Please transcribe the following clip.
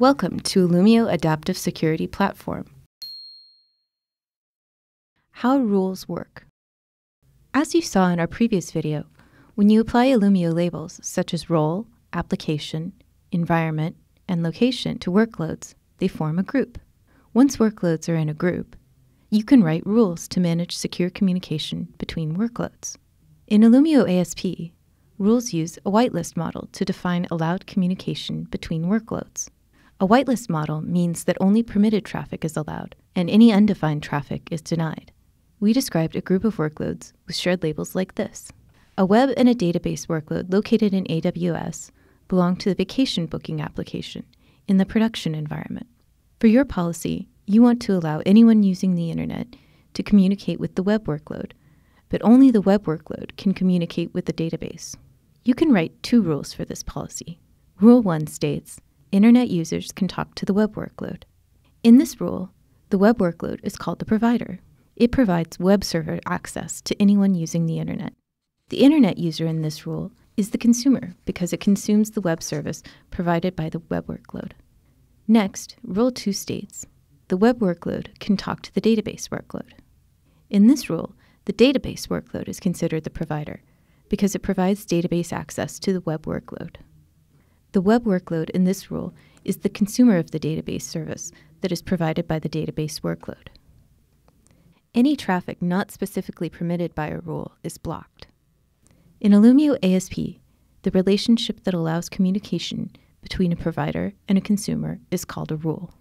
Welcome to Illumio Adaptive Security Platform. How rules work. As you saw in our previous video, when you apply Illumio labels such as role, application, environment, and location to workloads, they form a group. Once workloads are in a group, you can write rules to manage secure communication between workloads. In Illumio ASP, rules use a whitelist model to define allowed communication between workloads. A whitelist model means that only permitted traffic is allowed and any undefined traffic is denied. We described a group of workloads with shared labels like this. A web and a database workload located in AWS belong to the vacation booking application in the production environment. For your policy, you want to allow anyone using the internet to communicate with the web workload, but only the web workload can communicate with the database. You can write two rules for this policy. Rule 1 states internet users can talk to the web workload. In this rule, the web workload is called the provider. It provides web server access to anyone using the internet. The internet user in this rule is the consumer because it consumes the web service provided by the web workload. Next, Rule 2 states the web workload can talk to the database workload. In this rule, the database workload is considered the provider because it provides database access to the web workload. The web workload in this rule is the consumer of the database service that is provided by the database workload. Any traffic not specifically permitted by a rule is blocked. In Illumio ASP, the relationship that allows communication between a provider and a consumer is called a rule.